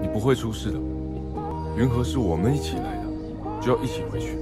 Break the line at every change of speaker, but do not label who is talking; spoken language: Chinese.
你不会出事的。云河是我们一起来的，就要一起回去。